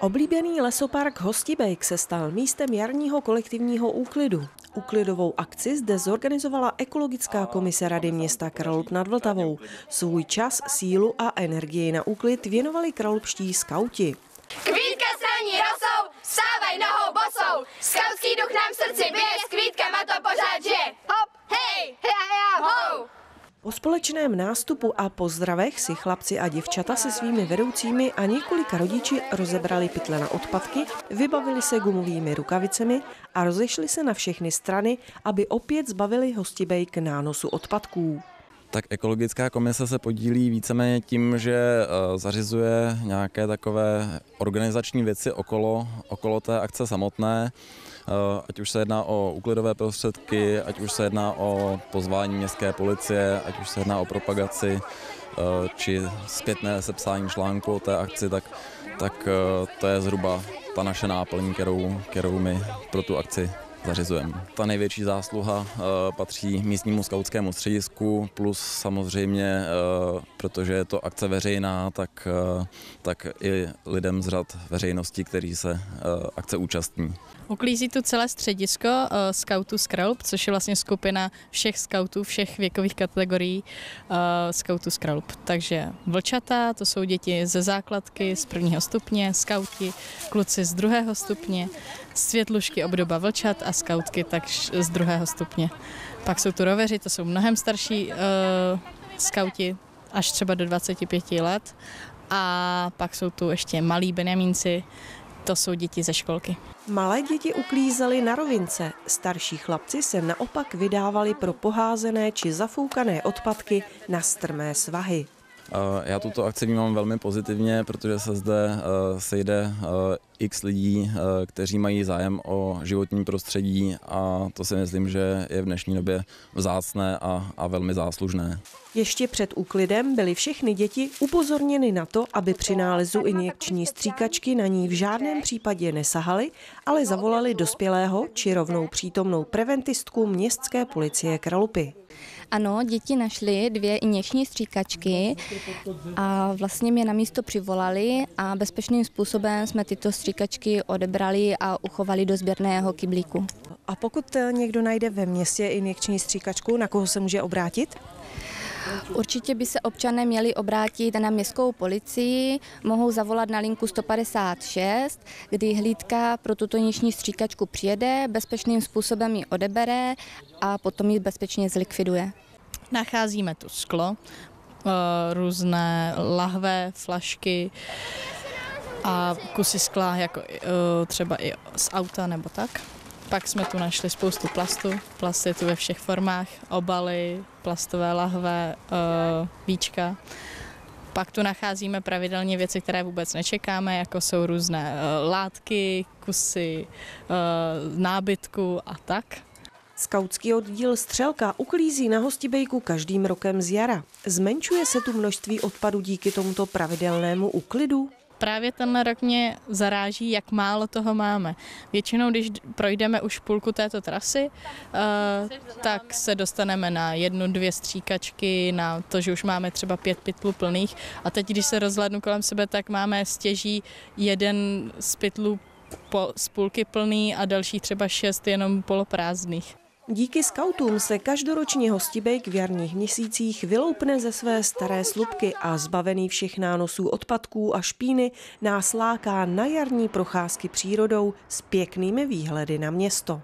Oblíbený lesopark Hostibejk se stal místem jarního kolektivního úklidu. Úklidovou akci zde zorganizovala ekologická komise Rady města Kralub nad Vltavou. Svůj čas, sílu a energii na úklid věnovali kralupští skauti. Kvítka straní rosou, vstávaj nohou bosou, skautský duch nám v srdci bije, s kvítkama to pořád žije. Po společném nástupu a pozdravech si chlapci a děvčata se svými vedoucími a několika rodiči rozebrali pytle na odpadky, vybavili se gumovými rukavicemi a rozešli se na všechny strany, aby opět zbavili hostibejk nánosu odpadků. Tak ekologická komise se podílí víceméně tím, že eh, zařizuje nějaké takové organizační věci okolo, okolo té akce samotné, eh, ať už se jedná o úklidové prostředky, ať už se jedná o pozvání městské policie, ať už se jedná o propagaci eh, či zpětné sepsání článku o té akci, tak, tak to je zhruba ta naše náplň, kterou, kterou my pro tu akci zařizujeme. Ta největší zásluha uh, patří místnímu skautskému středisku, plus samozřejmě, uh, protože je to akce veřejná, tak, uh, tak i lidem z řad veřejnosti, kteří se akce účastní. Uklízí tu celé středisko uh, Scoutů Skralp, což je vlastně skupina všech skautů, všech věkových kategorií uh, Scoutů Skralp. Takže vlčata, to jsou děti ze základky z prvního stupně, skauti, kluci z druhého stupně, světlušky obdoba vlčat a skautky tak z druhého stupně. Pak jsou tu roveři, to jsou mnohem starší uh, skauti, až třeba do 25 let. A pak jsou tu ještě malí benjamínci, to jsou děti ze školky. Malé děti uklízely na rovince, starší chlapci se naopak vydávali pro poházené či zafoukané odpadky na strmé svahy. Já tuto akci vnímám velmi pozitivně, protože se zde eh, sejde eh, x lidí, eh, kteří mají zájem o životní prostředí a to si myslím, že je v dnešní době vzácné a, a velmi záslužné. Ještě před úklidem byly všechny děti upozorněny na to, aby při nálezu injekční stříkačky na ní v žádném případě nesahaly, ale zavolali dospělého či rovnou přítomnou preventistku městské policie Kralupy. Ano, děti našly dvě injekční stříkačky a vlastně mě na místo přivolali a bezpečným způsobem jsme tyto stříkačky odebrali a uchovali do sběrného kyblíku. A pokud někdo najde ve městě injekční stříkačku, na koho se může obrátit? Určitě by se občané měli obrátit na městskou policii, mohou zavolat na linku 156, kdy hlídka pro tuto niční stříkačku přijede, bezpečným způsobem ji odebere a potom ji bezpečně zlikviduje. Nacházíme tu sklo, eh, různé lahve, flašky a kusy skla, jako eh, třeba i z auta nebo tak. Pak jsme tu našli spoustu plastu. Plast je tu ve všech formách. Obaly, plastové lahve, uh, víčka. Pak tu nacházíme pravidelně věci, které vůbec nečekáme, jako jsou různé uh, látky, kusy uh, nábytku a tak. Skautský oddíl Střelka uklízí na hostibejku každým rokem z jara. Zmenšuje se tu množství odpadu díky tomuto pravidelnému úklidu? Právě tenhle rok mě zaráží, jak málo toho máme. Většinou, když projdeme už půlku této trasy, uh, tak se dostaneme na jednu, dvě stříkačky, na to, že už máme třeba pět pytlů plných. A teď, když se rozhlednu kolem sebe, tak máme stěží jeden z pytlů po, z půlky plný a další třeba šest jenom poloprázdných. Díky skautům se každoročně hostibejk v jarních měsících vyloupne ze své staré slupky a zbavený všech nánosů odpadků a špíny nás láká na jarní procházky přírodou s pěknými výhledy na město.